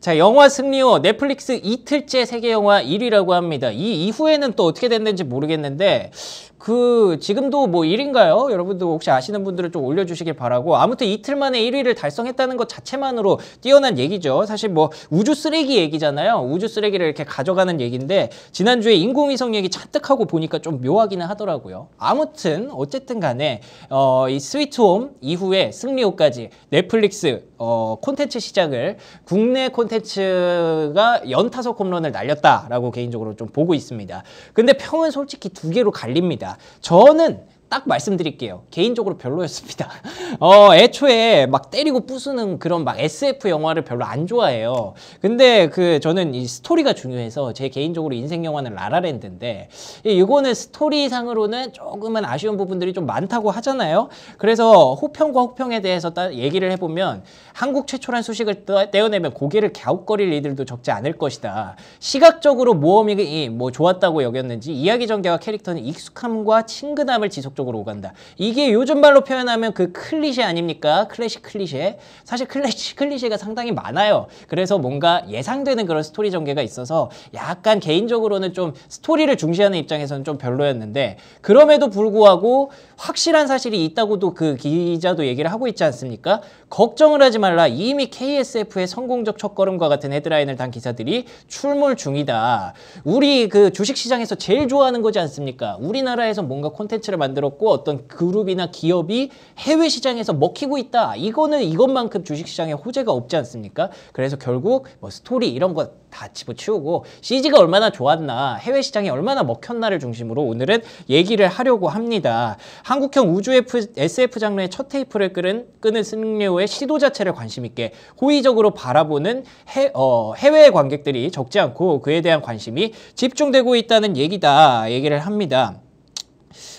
자, 영화 승리호 넷플릭스 이틀째 세계 영화 1위라고 합니다. 이 이후에는 또 어떻게 됐는지 모르겠는데 그 지금도 뭐 1인가요? 여러분도 혹시 아시는 분들은 좀 올려주시길 바라고 아무튼 이틀 만에 1위를 달성했다는 것 자체만으로 뛰어난 얘기죠. 사실 뭐 우주 쓰레기 얘기잖아요. 우주 쓰레기를 이렇게 가져가는 얘기인데 지난주에 인공위성 얘기 잔뜩 하고 보니까 좀 묘하기는 하더라고요. 아무튼 어쨌든 간에 어, 이 스위트홈 이후에 승리호까지 넷플릭스 어, 콘텐츠 시작을 국내 콘텐츠가 연타석 홈런을 날렸다라고 개인적으로 좀 보고 있습니다. 근데 평은 솔직히 두 개로 갈립니다. 저는 딱 말씀드릴게요. 개인적으로 별로였습니다. 어, 애초에 막 때리고 부수는 그런 막 SF 영화를 별로 안 좋아해요. 근데 그 저는 이 스토리가 중요해서 제 개인적으로 인생 영화는 라라랜드인데 이거는 스토리상으로는 조금은 아쉬운 부분들이 좀 많다고 하잖아요. 그래서 호평과 호평에 대해서 딱 얘기를 해보면 한국 최초란 수식을 떼어내면 고개를 갸웃거릴 이들도 적지 않을 것이다. 시각적으로 모험이면 족하다고 여겼는지 이야기 전개와 캐릭터는 익숙함과 친근함을 지속 적으로 오간다. 이게 요즘 말로 표현하면 그 클리셰 아닙니까? 클래식 클리셰. 사실 클래식 클리셰가 상당히 많아요. 그래서 뭔가 예상되는 그런 스토리 전개가 있어서 약간 개인적으로는 좀 스토리를 중시하는 입장에서는 좀 별로였는데 그럼에도 불구하고 확실한 사실이 있다고도 그 기자도 얘기를 하고 있지 않습니까? 걱정을 하지 말라. 이미 KSF의 성공적 첫걸음과 같은 헤드라인을 단 기사들이 출몰 중이다. 우리 그 주식시장에서 제일 좋아하는 거지 않습니까? 우리나라에서 뭔가 콘텐츠를 만들어 만들었고 어떤 그룹이나 기업이 해외 시장에서 먹히고 있다. 이거는 이것만큼 주식시장에 호재가 없지 않습니까? 그래서 결국 뭐 스토리 이런 거 다 집어치우고 CG가 얼마나 좋았나 해외 시장이 얼마나 먹혔나를 중심으로 오늘은 얘기를 하려고 합니다. 한국형 우주 F, SF 장르의 첫 테이프를 끄는, 끄는 승리호의 시도 자체를 관심 있게 호의적으로 바라보는 해, 어, 해외 관객들이 적지 않고 그에 대한 관심이 집중되고 있다는 얘기다 얘기를 합니다.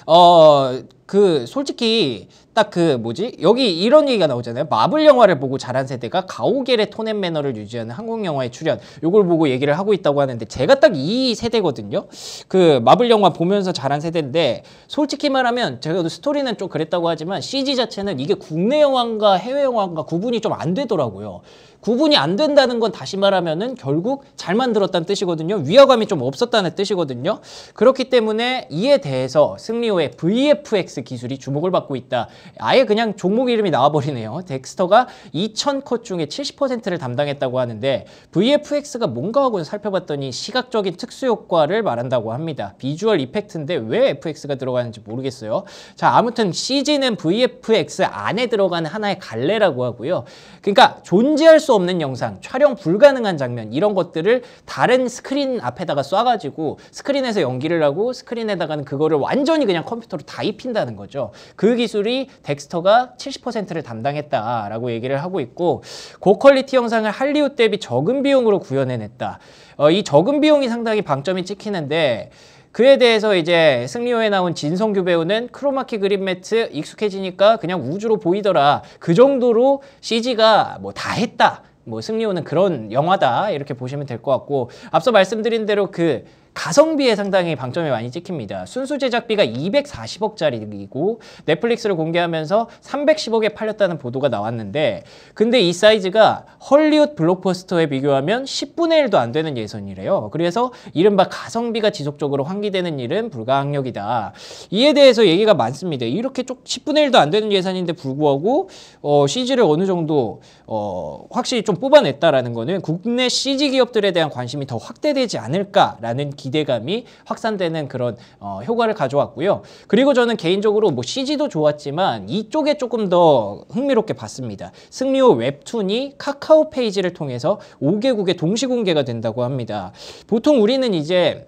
어, 그 솔직히 딱 그 뭐지? 여기 이런 얘기가 나오잖아요. 마블 영화를 보고 자란 세대가 가오겔의 톤앤 매너를 유지하는 한국 영화에 출연. 요걸 보고 얘기를 하고 있다고 하는데 제가 딱 이 세대거든요. 그 마블 영화 보면서 자란 세대인데 솔직히 말하면 제가 스토리는 좀 그랬다고 하지만 CG 자체는 이게 국내 영화인가 해외 영화인가 구분이 좀 안 되더라고요. 구분이 안 된다는 건 다시 말하면은 결국 잘 만들었다는 뜻이거든요. 위화감이 좀 없었다는 뜻이거든요. 그렇기 때문에 이에 대해서 승리호의 VFX 기술이 주목을 받고 있다. 아예 그냥 종목 이름이 나와버리네요. 덱스터가 2,000컷 중에 70%를 담당했다고 하는데 VFX가 뭔가 하고 살펴봤더니 시각적인 특수 효과를 말한다고 합니다. visual effect인데 왜 FX가 들어가는지 모르겠어요. 자, 아무튼 CG는 VFX 안에 들어가는 하나의 갈래라고 하고요. 그러니까 존재할 수수 없는 영상, 촬영 불가능한 장면 이런 것들을 다른 스크린 앞에다가 쏴가지고 스크린에서 연기를 하고 스크린에다가는 그거를 완전히 그냥 컴퓨터로 다 입힌다는 거죠. 그 기술이 덱스터가 70%를 담당했다라고 얘기를 하고 있고 고퀄리티 영상을 할리우드 대비 적은 비용으로 구현해냈다. 어, 이 적은 비용이 상당히 방점이 찍히는데 그에 대해서 이제 승리호에 나온 진성규 배우는 크로마키 그린 매트 익숙해지니까 그냥 우주로 보이더라. 그 정도로 CG가 뭐 다 했다. 뭐 승리호는 그런 영화다 이렇게 보시면 될 것 같고 앞서 말씀드린 대로 그 가성비에 상당히 방점이 많이 찍힙니다. 순수 제작비가 240억짜리이고 넷플릭스를 공개하면서 310억에 팔렸다는 보도가 나왔는데 근데 이 사이즈가 헐리우드 블록버스터에 비교하면 10분의 1도 안 되는 예선이래요. 그래서 이른바 가성비가 지속적으로 환기되는 일은 불가항력이다. 이에 대해서 얘기가 많습니다. 이렇게 쪽 10분의 1도 안 되는 예산인데 불구하고 어, CG를 어느 정도 어, 확실히 좀 뽑아냈다라는 거는 국내 CG 기업들에 대한 관심이 더 확대되지 않을까라는 기 기대감이 확산되는 그런 어, 효과를 가져왔고요. 그리고 저는 개인적으로 뭐 CG도 좋았지만 이쪽에 조금 더 흥미롭게 봤습니다. 승리호 웹툰이 카카오 페이지를 통해서 5개국에 동시 공개가 된다고 합니다. 보통 우리는 이제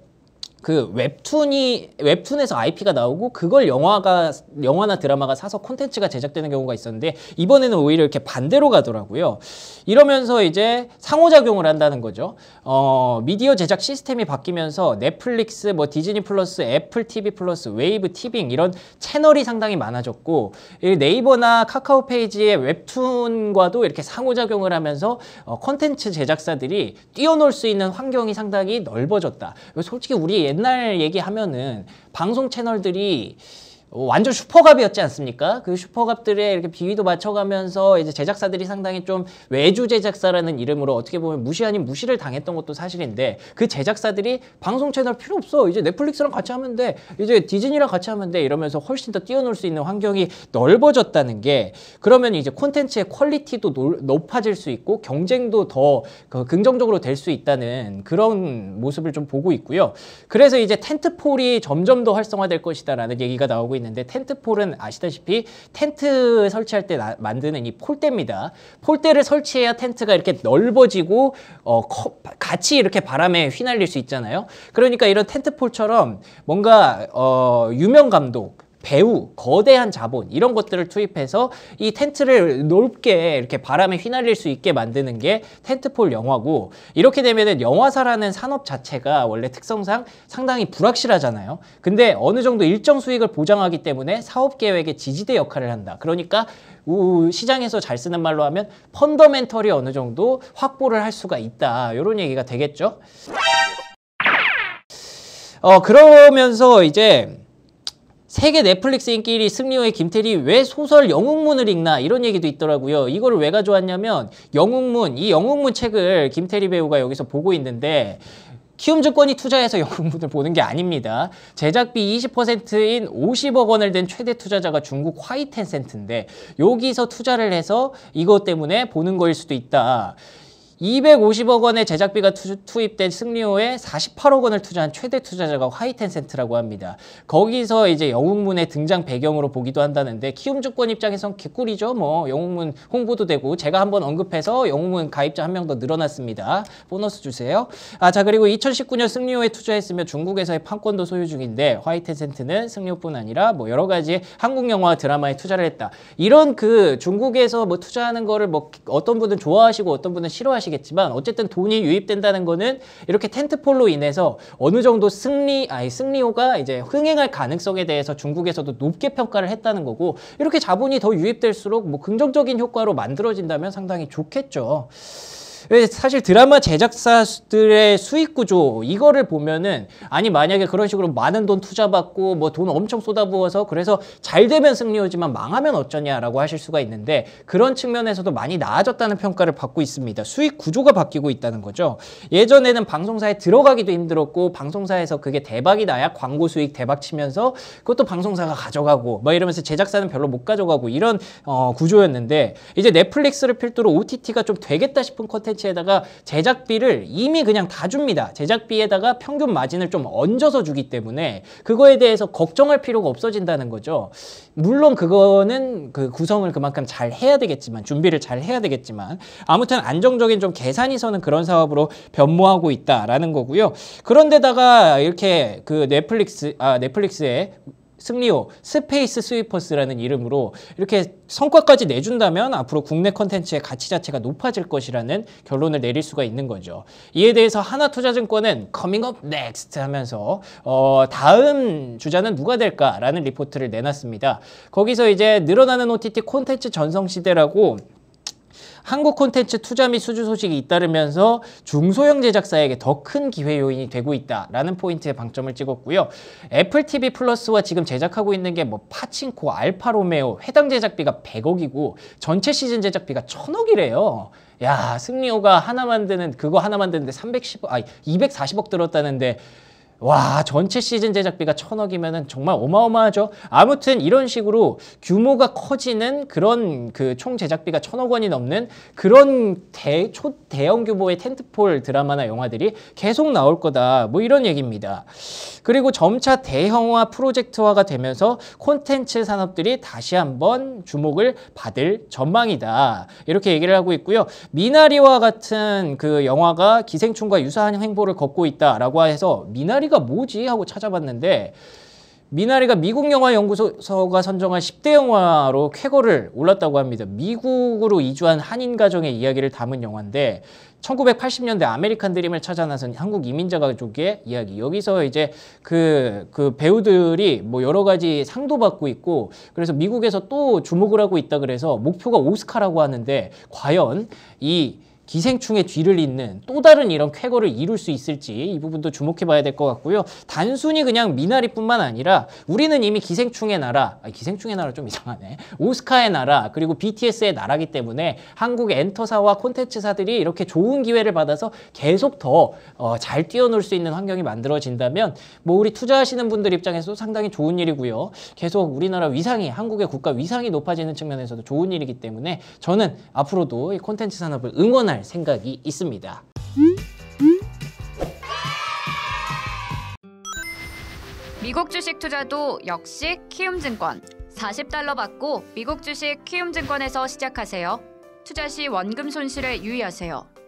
그 웹툰이 웹툰에서 IP가 나오고 그걸 영화가 영화나 드라마가 사서 콘텐츠가 제작되는 경우가 있었는데 이번에는 오히려 이렇게 반대로 가더라고요. 이러면서 이제 상호작용을 한다는 거죠. 어, 미디어 제작 시스템이 바뀌면서 넷플릭스, 뭐 디즈니 플러스, 애플 TV 플러스, 웨이브 티빙 이런 채널이 상당히 많아졌고 네이버나 카카오 페이지의 웹툰과도 이렇게 상호작용을 하면서 어, 콘텐츠 제작사들이 뛰어놀 수 있는 환경이 상당히 넓어졌다. 솔직히 우리 옛날 얘기하면은 방송 채널들이 완전 슈퍼갑이었지 않습니까? 그 슈퍼갑들의 이렇게 비위도 맞춰가면서 이제 제작사들이 상당히 좀 외주 제작사라는 이름으로 어떻게 보면 무시 아닌 무시를 당했던 것도 사실인데 그 제작사들이 방송 채널 필요 없어. 이제 넷플릭스랑 같이 하면 돼. 이제 디즈니랑 같이 하면 돼. 이러면서 훨씬 더 뛰어놀 수 있는 환경이 넓어졌다는 게 그러면 이제 콘텐츠의 quality도 노- 높아질 수 있고 경쟁도 더 그 긍정적으로 될 수 있다는 그런 모습을 좀 보고 있고요. 그래서 이제 tentpole이 점점 더 활성화될 것이다라는 얘기가 나오고 있는 데 tentpole은 아시다시피 텐트 설치할 때 나- 만드는 이 폴대입니다. 폴대를 설치해야 텐트가 이렇게 넓어지고 어, 커- 같이 이렇게 바람에 휘날릴 수 있잖아요. 그러니까 이런 tentpole처럼 뭔가 어, 유명 감독 배우, 거대한 자본 이런 것들을 투입해서 이 텐트를 넓게 이렇게 바람에 휘날릴 수 있게 만드는 게 텐트폴 영화고 이렇게 되면은 영화사라는 산업 자체가 원래 특성상 상당히 불확실하잖아요. 근데 어느 정도 일정 수익을 보장하기 때문에 사업 계획의 지지대 역할을 한다. 그러니까 우- 시장에서 잘 쓰는 말로 하면 펀더멘털이 어느 정도 확보를 할 수가 있다. 이런 얘기가 되겠죠. 어 그러면서 이제 세계 넷플릭스 인기 1위 승리호의 김태리 왜 소설 영웅문을 읽나 이런 얘기도 있더라고요. 이거를 왜 가져왔냐면 영웅문 이 영웅문 책을 김태리 배우가 여기서 보고 있는데 키움증권이 투자해서 영웅문을 보는 게 아닙니다. 제작비 20%인 50억 원을 댄 최대 투자자가 중국 화이텐센트인데 여기서 투자를 해서 이것 때문에 보는 거일 수도 있다. 250억 원의 제작비가 투, 투입된 승리호에 48억 원을 투자한 최대 투자자가 화이텐센트라고 합니다. 거기서 이제 영웅문의 등장 배경으로 보기도 한다는데 키움증권 입장에선 개꿀이죠. 뭐 영웅문 홍보도 되고 제가 한번 언급해서 영웅문 가입자 한 명 더 늘어났습니다. 보너스 주세요. 아, 자 그리고 2019년 승리호에 투자했으며 중국에서의 판권도 소유 중인데 화이텐센트는 승리호뿐 아니라 뭐 여러 가지 한국 영화 드라마에 투자를 했다. 이런 그 중국에서 뭐 투자하는 거를 뭐 어떤 분은 좋아하시고 어떤 분은 싫어하시 겠지만 어쨌든 돈이 유입된다는 거는 이렇게 텐트폴로 인해서 어느 정도 승리 아니 승리호가 이제 흥행할 가능성에 대해서 중국에서도 높게 평가를 했다는 거고 이렇게 자본이 더 유입될수록 뭐 긍정적인 효과로 만들어진다면 상당히 좋겠죠. 왜 사실 드라마 제작사들의 수익 구조 이거를 보면은 아니 만약에 그런 식으로 많은 돈 투자받고 뭐 돈 엄청 쏟아부어서 그래서 잘 되면 승리호지만 망하면 어쩌냐라고 하실 수가 있는데 그런 측면에서도 많이 나아졌다는 평가를 받고 있습니다. 수익 구조가 바뀌고 있다는 거죠. 예전에는 방송사에 들어가기도 힘들었고 방송사에서 그게 대박이 나야 광고 수익 대박 치면서 그것도 방송사가 가져가고 뭐 이러면서 제작사는 별로 못 가져가고 이런 어, 구조였는데 이제 넷플릭스를 필두로 OTT가 좀 되겠다 싶은 콘텐츠 에다가 제작비를 이미 그냥 다 줍니다. 제작비에다가 평균 마진을 좀 얹어서 주기 때문에 그거에 대해서 걱정할 필요가 없어진다는 거죠. 물론 그거는 그 구성을 그만큼 잘 해야 되겠지만 준비를 잘 해야 되겠지만 아무튼 안정적인 좀 계산이 서는 그런 사업으로 변모하고 있다라는 거고요. 그런데다가 이렇게 그 넷플릭스 아 넷플릭스의 승리호 Space Sweepers라는 이름으로 이렇게 성과까지 내준다면 앞으로 국내 컨텐츠의 가치 자체가 높아질 것이라는 결론을 내릴 수가 있는 거죠. 이에 대해서 하나투자증권은 Coming Up Next 하면서 어, 다음 주자는 누가 될까라는 리포트를 내놨습니다. 거기서 이제 늘어나는 OTT 콘텐츠 전성 시대라고 한국 콘텐츠 투자 및 수주 소식이 잇따르면서 중소형 제작사에게 더 큰 기회 요인이 되고 있다라는 포인트에 방점을 찍었고요. 애플 TV 플러스와 지금 제작하고 있는 게 뭐 파친코, 알파로메오 회당 제작비가 100억이고 전체 시즌 제작비가 1000억이래요. 야, 승리호가 하나 만드는 그거 하나 만드는데 310억 아니 240억 들었다는데 와 전체 시즌 제작비가 천억이면은 정말 어마어마하죠. 아무튼 이런 식으로 규모가 커지는 그런 그 총 제작비가 천억 원이 넘는 그런 대, 초 대형 규모의 텐트폴 드라마나 영화들이 계속 나올 거다. 뭐 이런 얘기입니다. 그리고 점차 대형화 프로젝트화가 되면서 콘텐츠 산업들이 다시 한번 주목을 받을 전망이다. 이렇게 얘기를 하고 있고요. 미나리와 같은 그 영화가 기생충과 유사한 행보를 걷고 있다라고 해서 미나리 가 뭐지 하고 찾아봤는데 미나리가 미국 영화 연구소가 선정한 10대 영화로 쾌거를 올랐다고 합니다. 미국으로 이주한 한인 가정의 이야기를 담은 영화인데 1980년대 아메리칸 드림을 찾아 나선 한국 이민자 가족의 이야기. 여기서 이제 그, 그 배우들이 뭐 여러 가지 상도 받고 있고 그래서 미국에서 또 주목을 하고 있다 그래서 목표가 오스카라고 하는데 과연 이 기생충의 뒤를 잇는 또 다른 이런 쾌거를 이룰 수 있을지 이 부분도 주목해 봐야 될 것 같고요. 단순히 그냥 미나리뿐만 아니라 우리는 이미 기생충의 나라, 아, 기생충의 나라 좀 이상하네. 오스카의 나라 그리고 BTS의 나라기 때문에 한국 엔터사와 콘텐츠사들이 이렇게 좋은 기회를 받아서 계속 더잘 뛰어놀 수 있는 환경이 만들어진다면 뭐 우리 투자하시는 분들 입장에서도 상당히 좋은 일이고요. 계속 우리나라 위상이 한국의 국가 위상이 높아지는 측면에서도 좋은 일이기 때문에 저는 앞으로도 이 콘텐츠 산업을 응원 할 생각이 있습니다. 미국 주식 투자도 역시 키움증권. 40달러 받고 미국 주식 키움증권에서 시작하세요. 투자 시 원금 손실에 유의하세요.